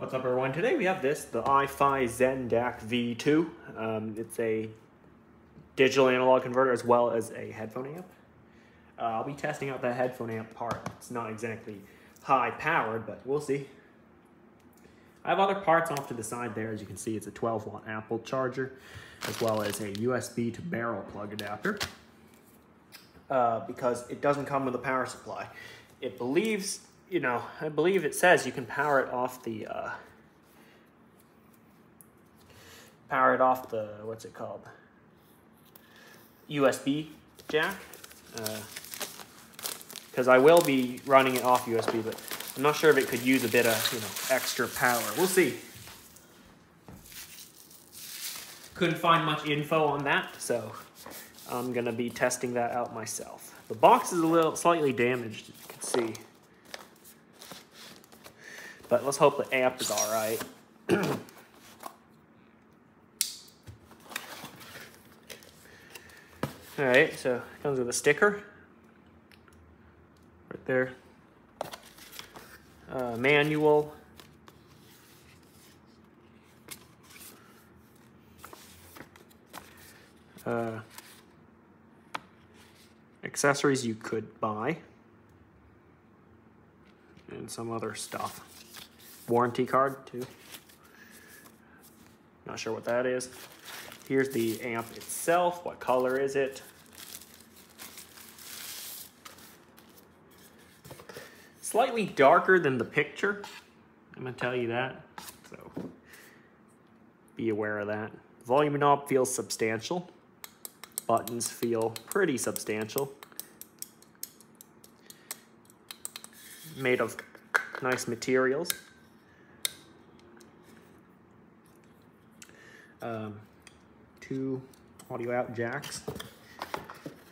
What's up everyone? Today we have this, the iFi Zen DAC V2. Um, it's a digital analog converter as well as a headphone amp. Uh, I'll be testing out that headphone amp part. It's not exactly high powered, but we'll see. I have other parts off to the side there. As you can see, it's a 12 watt Apple charger, as well as a USB to barrel plug adapter. Uh, because it doesn't come with a power supply. It believes you know, I believe it says you can power it off the, uh, power it off the, what's it called? USB jack. Because uh, I will be running it off USB, but I'm not sure if it could use a bit of, you know, extra power. We'll see. Couldn't find much info on that, so I'm going to be testing that out myself. The box is a little slightly damaged, you can see. But let's hope the amp is all right. all right, so it comes with a sticker right there. Uh, manual. Uh, accessories you could buy and some other stuff warranty card too. Not sure what that is. Here's the amp itself. What color is it? Slightly darker than the picture. I'm gonna tell you that. So be aware of that. Volume knob feels substantial. Buttons feel pretty substantial. Made of nice materials. Um, two audio out jacks.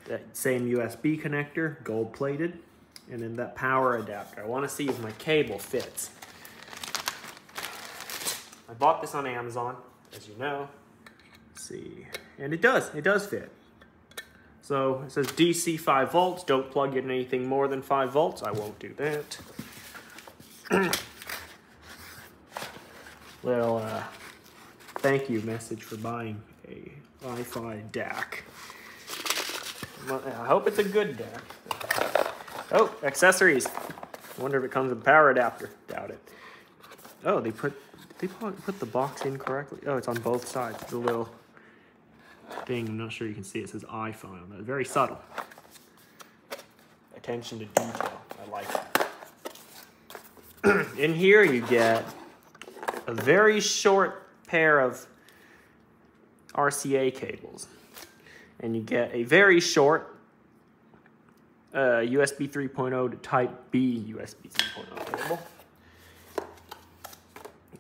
That same USB connector, gold plated, and then that power adapter. I want to see if my cable fits. I bought this on Amazon, as you know. Let's see, and it does, it does fit. So it says DC 5 volts, don't plug in anything more than 5 volts. I won't do that. Little uh, thank you message for buying a Wi-Fi DAC. I hope it's a good DAC. Oh, accessories. I wonder if it comes with a power adapter. Doubt it. Oh, they put they put the box in correctly. Oh, it's on both sides. The little thing. I'm not sure you can see. It says iPhone. on that. Very subtle. Attention to detail. I like it. in here, you get a very short pair of RCA cables. And you get a very short uh, USB 3.0 to Type B USB 3.0 cable.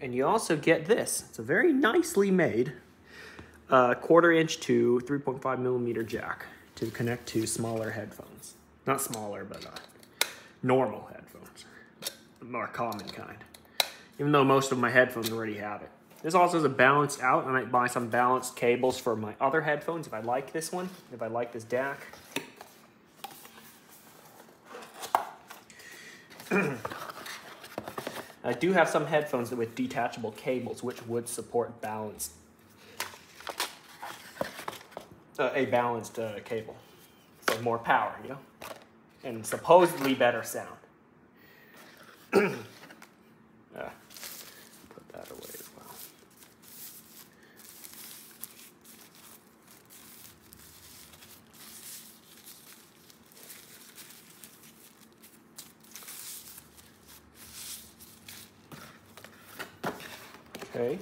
And you also get this. It's a very nicely made uh, quarter inch to 3.5 millimeter jack to connect to smaller headphones. Not smaller, but uh, normal headphones. More common kind. Even though most of my headphones already have it. This also is a balanced out. I might buy some balanced cables for my other headphones if I like this one, if I like this DAC. I do have some headphones with detachable cables which would support balanced, uh, a balanced uh, cable for more power, you know, and supposedly better sound. Okay.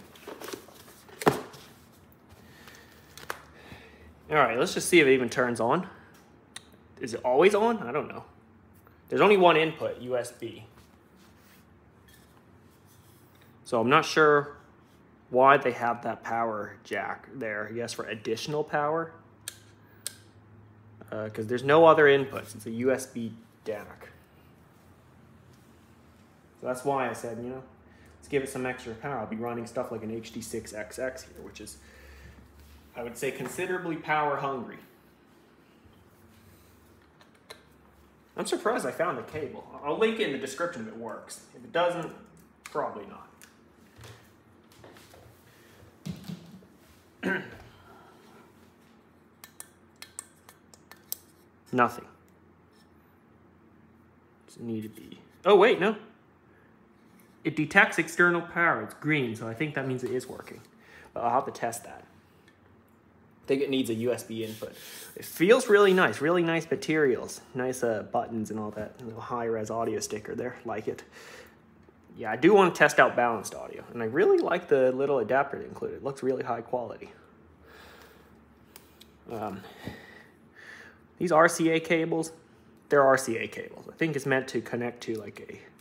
All right, let's just see if it even turns on. Is it always on? I don't know. There's only one input, USB. So I'm not sure why they have that power jack there. I guess for additional power. Because uh, there's no other inputs. It's a USB DAC. So that's why I said, you know, Give it some extra power. I'll be running stuff like an HD6XX here, which is, I would say, considerably power hungry. I'm surprised I found the cable. I'll link it in the description if it works. If it doesn't, probably not. Nothing. Does it need to be? Oh, wait, no. It detects external power. It's green, so I think that means it is working. But I'll have to test that. I think it needs a USB input. It feels really nice, really nice materials. Nice uh, buttons and all that. Little high-res audio sticker there, like it. Yeah, I do want to test out balanced audio. And I really like the little adapter included. It looks really high quality. Um, these RCA cables, they're RCA cables. I think it's meant to connect to like a...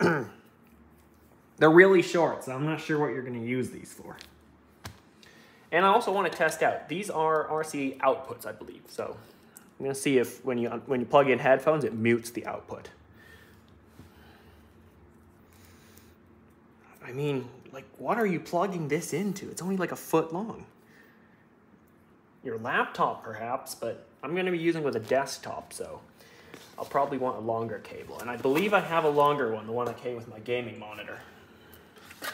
they're really short, so I'm not sure what you're going to use these for. And I also want to test out, these are RCA outputs, I believe. So I'm going to see if when you, when you plug in headphones, it mutes the output. I mean, like, what are you plugging this into? It's only like a foot long. Your laptop, perhaps, but I'm going to be using with a desktop, so I'll probably want a longer cable. And I believe I have a longer one, the one that came with my gaming monitor.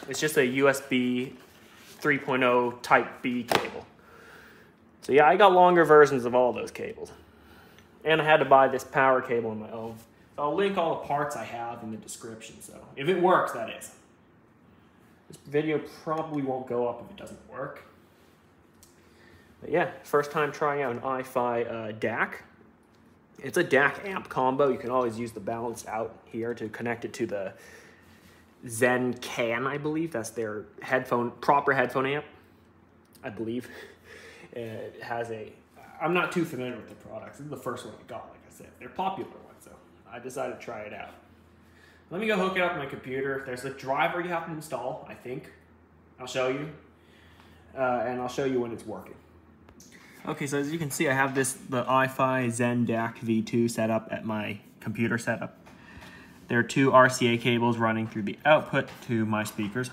It's just a USB 3.0 Type B cable. So yeah, I got longer versions of all those cables. And I had to buy this power cable on my own. So I'll link all the parts I have in the description, so if it works, that is. This video probably won't go up if it doesn't work. But yeah, first time trying out an iFi uh, DAC. It's a DAC amp combo. You can always use the balance out here to connect it to the Zen Can, I believe. That's their headphone, proper headphone amp, I believe. It has a, I'm not too familiar with the products. This is the first one I got, like I said. They're popular ones, so I decided to try it out. Let me go hook it up on my computer. There's a driver you have to install, I think. I'll show you. Uh, and I'll show you when it's working. Okay, so as you can see, I have this, the iFi Zen DAC V2 set up at my computer setup. There are two RCA cables running through the output to my speakers.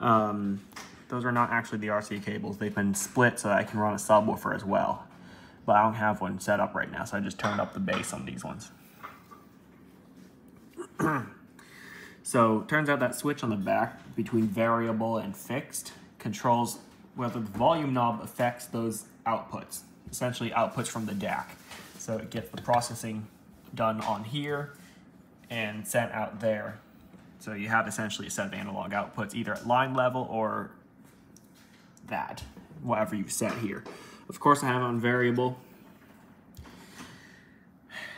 Um, those are not actually the RCA cables. They've been split so that I can run a subwoofer as well. But I don't have one set up right now, so I just turned up the bass on these ones. so turns out that switch on the back between variable and fixed controls whether the volume knob affects those outputs, essentially outputs from the DAC. So it gets the processing done on here and sent out there. So you have essentially a set of analog outputs either at line level or that, whatever you set here. Of course I have on variable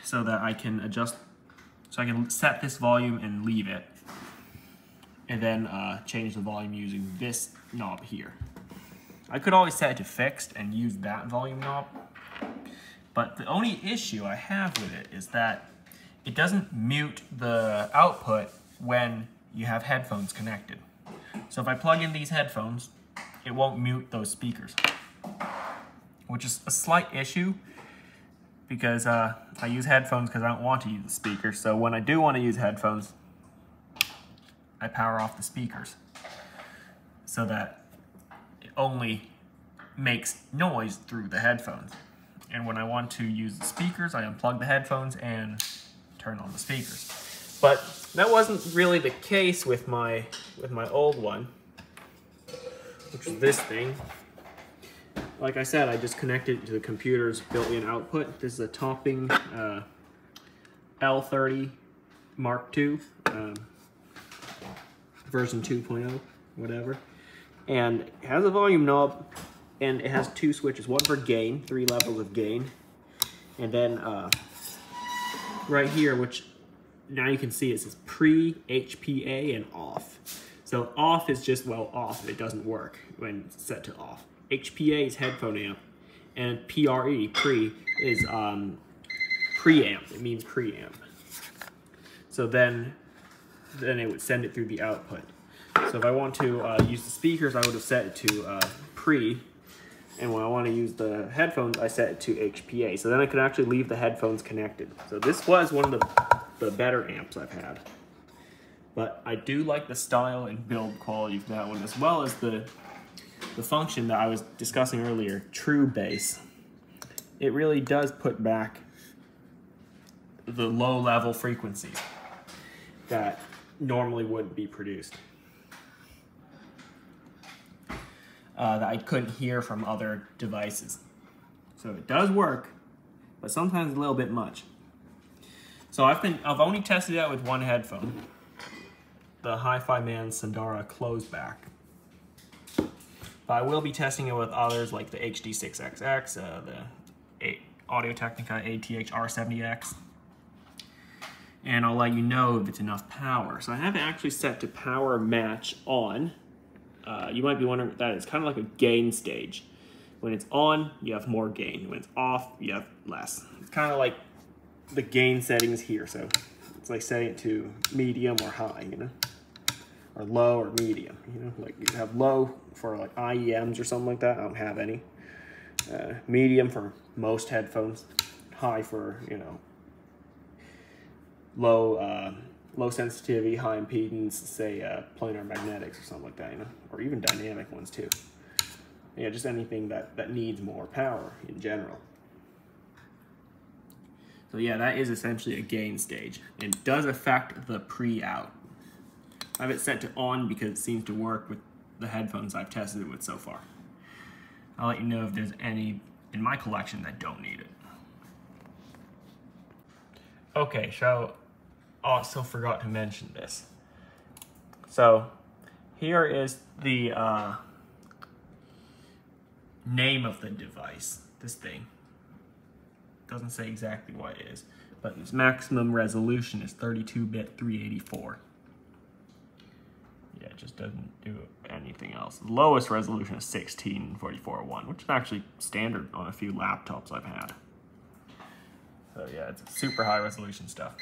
so that I can adjust, so I can set this volume and leave it and then uh, change the volume using this knob here. I could always set it to fixed and use that volume knob, but the only issue I have with it is that it doesn't mute the output when you have headphones connected. So if I plug in these headphones, it won't mute those speakers, which is a slight issue because uh, I use headphones because I don't want to use the speakers. So when I do want to use headphones, I power off the speakers so that only makes noise through the headphones. And when I want to use the speakers, I unplug the headphones and turn on the speakers. But that wasn't really the case with my with my old one, which is this thing. Like I said, I just connected it to the computer's built-in output. This is a Topping uh, L30 Mark II, um, version 2.0, whatever. And has a volume knob and it has two switches, one for gain, three levels of gain, and then uh, right here, which now you can see it says pre, HPA, and off. So off is just, well, off. It doesn't work when set to off. HPA is headphone amp, and PRE, pre, is um, preamp. It means preamp. So then, then it would send it through the output. So if I want to uh, use the speakers, I would have set it to uh, pre, and when I want to use the headphones, I set it to HPA. So then I could actually leave the headphones connected. So this was one of the, the better amps I've had. But I do like the style and build quality of that one, as well as the, the function that I was discussing earlier, True Bass. It really does put back the low level frequencies that normally wouldn't be produced. Uh, that I couldn't hear from other devices. So it does work, but sometimes a little bit much. So I've been I've only tested it out with one headphone, the Hi-Fi Man Sundara Closeback. But I will be testing it with others like the HD6XX, uh, the Audio Technica ATH R70X, and I'll let you know if it's enough power. So I have it actually set to power match on. Uh, you might be wondering what that is. kind of like a gain stage. When it's on, you have more gain. When it's off, you have less. It's kind of like the gain settings here. So it's like setting it to medium or high, you know, or low or medium, you know, like you have low for like IEMs or something like that. I don't have any. Uh, medium for most headphones, high for, you know, low uh, low sensitivity, high impedance, say uh, planar magnetics or something like that, you know, or even dynamic ones too. Yeah, just anything that, that needs more power in general. So yeah, that is essentially a gain stage. It does affect the pre-out. I have it set to on because it seems to work with the headphones I've tested it with so far. I'll let you know if there's any in my collection that don't need it. Okay, so also forgot to mention this. So here is the uh, name of the device, this thing. Doesn't say exactly what it is, but its maximum resolution is 32-bit 384. Yeah, it just doesn't do anything else. The lowest resolution is 1644.1, which is actually standard on a few laptops I've had. So yeah, it's super high resolution stuff.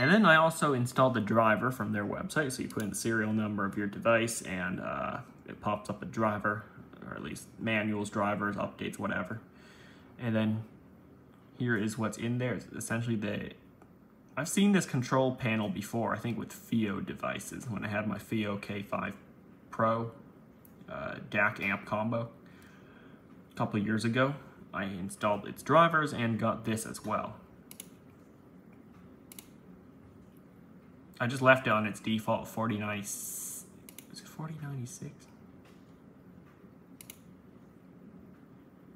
And then I also installed the driver from their website. So you put in the serial number of your device and uh, it pops up a driver, or at least manuals, drivers, updates, whatever. And then here is what's in there. It's essentially the, I've seen this control panel before, I think with FiiO devices, when I had my FiiO K5 Pro uh, DAC amp combo a couple years ago. I installed its drivers and got this as well. I just left it on its default 49, is it 4096?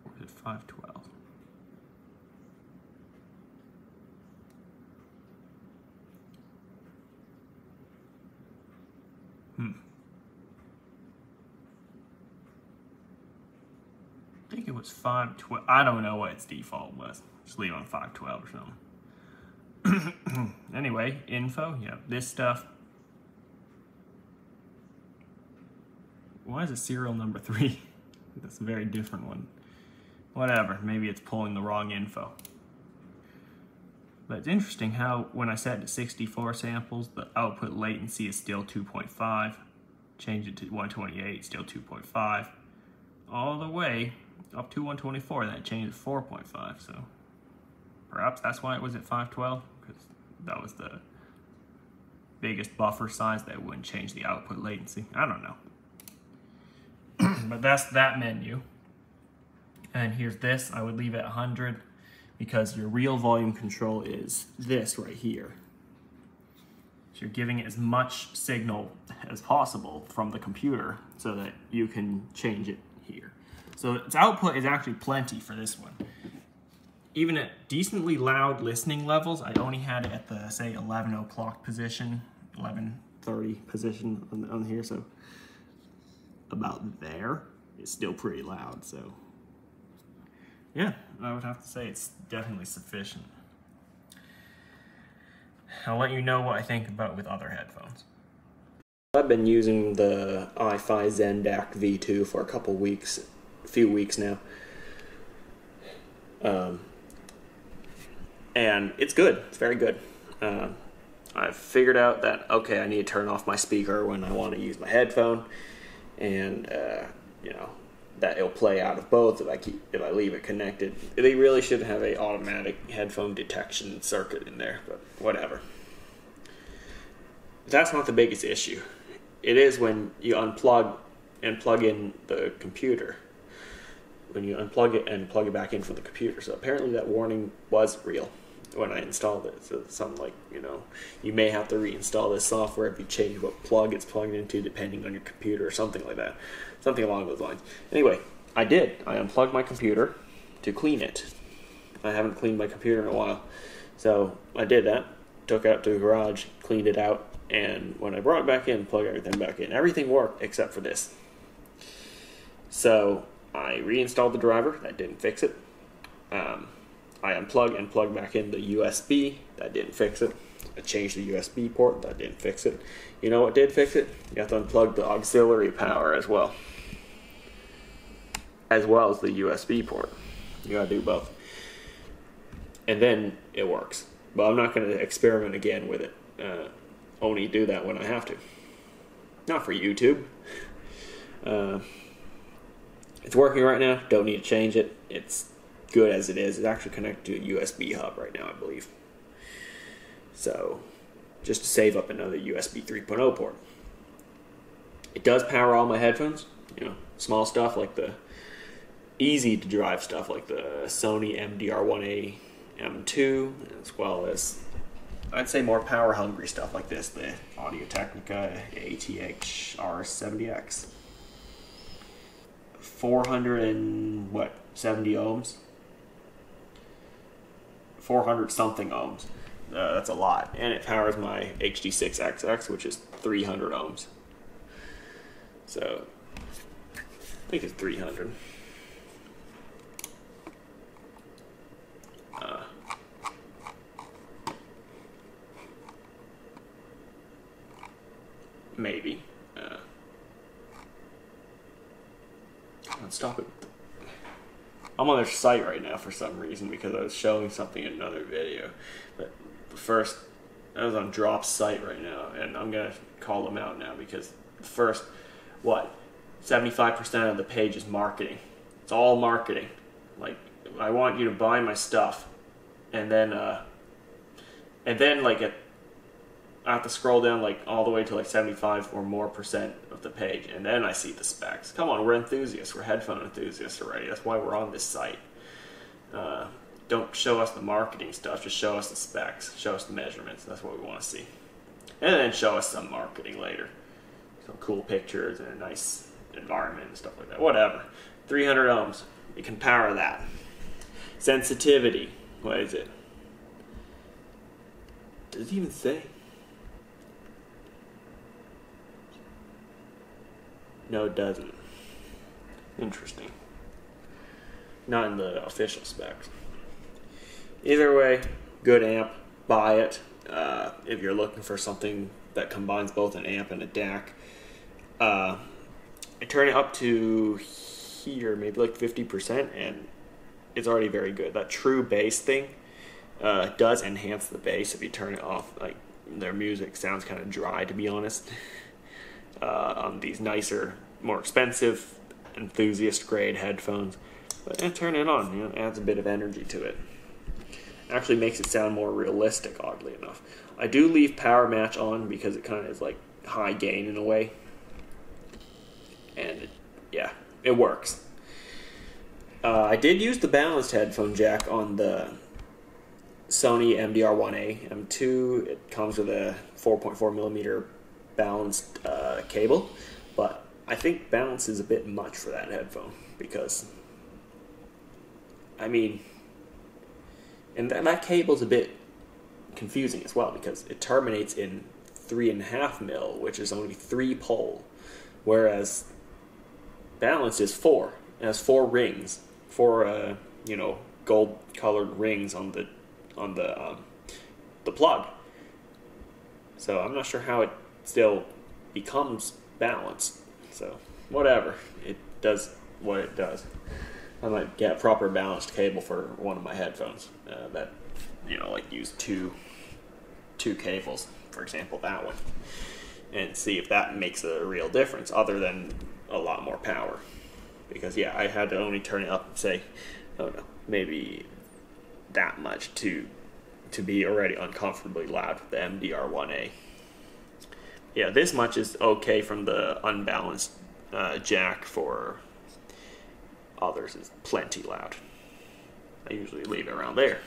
Or is it 512? Hmm. I think it was 512. I don't know what its default was. Just leave it on 512 or something. anyway, info, yeah, this stuff. Why is it serial number three? That's a very different one. Whatever, maybe it's pulling the wrong info. But it's interesting how when I set it to 64 samples, the output latency is still 2.5. Change it to 128, still 2.5. All the way up to 124, that changed to 4.5, so perhaps that's why it was at 512 because that was the biggest buffer size that wouldn't change the output latency. I don't know. but that's that menu. And here's this. I would leave it 100 because your real volume control is this right here. So you're giving it as much signal as possible from the computer so that you can change it here. So its output is actually plenty for this one even at decently loud listening levels, I only had it at the, say, 11 o'clock position, 11.30 position on, on here, so about there. It's still pretty loud, so yeah, I would have to say it's definitely sufficient. I'll let you know what I think about with other headphones. I've been using the iFi ZenDAC V2 for a couple weeks, a few weeks now. Um, and it's good. It's very good. Uh, I've figured out that okay, I need to turn off my speaker when I want to use my headphone, and uh, you know that it'll play out of both if I keep if I leave it connected. They really should have a automatic headphone detection circuit in there, but whatever. That's not the biggest issue. It is when you unplug and plug in the computer. When you unplug it and plug it back in from the computer. So apparently that warning was real when I installed it. So something like you know, you may have to reinstall this software if you change what plug it's plugged into, depending on your computer or something like that, something along those lines. Anyway, I did. I unplugged my computer to clean it. I haven't cleaned my computer in a while, so I did that. Took it out to the garage, cleaned it out, and when I brought it back in, plugged everything back in, everything worked except for this. So I reinstalled the driver. That didn't fix it. Um, I unplugged and plugged back in the USB. That didn't fix it. I changed the USB port. That didn't fix it. You know what did fix it? You have to unplug the auxiliary power as well, as well as the USB port. You gotta do both, and then it works. But I'm not gonna experiment again with it. Uh, only do that when I have to. Not for YouTube. Uh, it's working right now. Don't need to change it. It's good as it is. It's actually connected to a USB hub right now, I believe. So, just to save up another USB 3.0 port. It does power all my headphones. You know, small stuff like the easy to drive stuff like the Sony MDR1A M2, as well as I'd say more power hungry stuff like this, the Audio Technica ATH R70X. 400 and what, 70 ohms? 400 something ohms. Uh, that's a lot. And it powers my HD6XX, which is 300 ohms. So, I think it's 300. Uh, maybe. Uh, stop it. I'm on their site right now for some reason because I was showing something in another video. But first, I was on Drop's site right now, and I'm gonna call them out now because first, what, 75% of the page is marketing. It's all marketing. Like, I want you to buy my stuff, and then, uh, and then like at I have to scroll down like all the way to like 75 or more percent of the page, and then I see the specs. Come on, we're enthusiasts. We're headphone enthusiasts already. That's why we're on this site. Uh, don't show us the marketing stuff. Just show us the specs. Show us the measurements. That's what we want to see. And then show us some marketing later. Some cool pictures and a nice environment and stuff like that. Whatever. 300 ohms. You can power that. Sensitivity. What is it? Does it even say? No, it doesn't. Interesting. Not in the official specs. Either way, good amp. Buy it. Uh, if you're looking for something that combines both an amp and a DAC. Uh, I turn it up to here, maybe like 50%, and it's already very good. That true bass thing uh, does enhance the bass if you turn it off. Like, their music sounds kind of dry, to be honest. uh, on these nicer, more expensive, enthusiast grade headphones. But eh, turn it on, you know, adds a bit of energy to it. Actually makes it sound more realistic, oddly enough. I do leave Power Match on because it kind of is like high gain in a way. And it, yeah, it works. Uh, I did use the balanced headphone jack on the Sony MDR1A M2. It comes with a 4.4 millimeter balanced uh, cable, but I think balance is a bit much for that headphone because, I mean, and that, that cable's a bit confusing as well because it terminates in three and a half mil, which is only three pole, whereas balance is four. It has four rings, four uh, you know gold colored rings on the on the um, the plug. So I'm not sure how it still becomes balanced. So whatever, it does what it does. I might get a proper balanced cable for one of my headphones uh, that you know like use two two cables, for example, that one, and see if that makes a real difference other than a lot more power. Because yeah, I had to only turn it up and say, oh no, maybe that much to to be already uncomfortably loud with the MDR1A yeah, this much is okay from the unbalanced uh, jack for others is plenty loud. I usually leave it around there.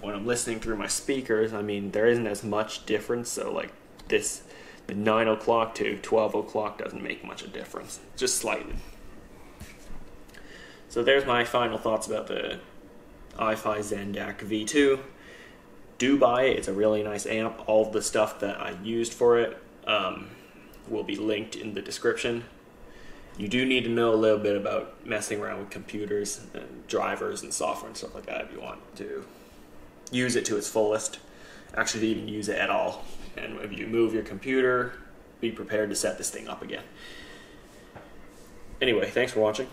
when I'm listening through my speakers, I mean, there isn't as much difference. So, like, this, the 9 o'clock to 12 o'clock doesn't make much of a difference, just slightly. So, there's my final thoughts about the iFi Zendac V2. Do buy it, it's a really nice amp. All the stuff that I used for it um, will be linked in the description you do need to know a little bit about messing around with computers and drivers and software and stuff like that if you want to use it to its fullest. Actually, even use it at all. And if you move your computer, be prepared to set this thing up again. Anyway, thanks for watching.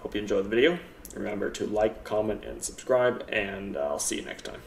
Hope you enjoyed the video. Remember to like, comment, and subscribe, and I'll see you next time.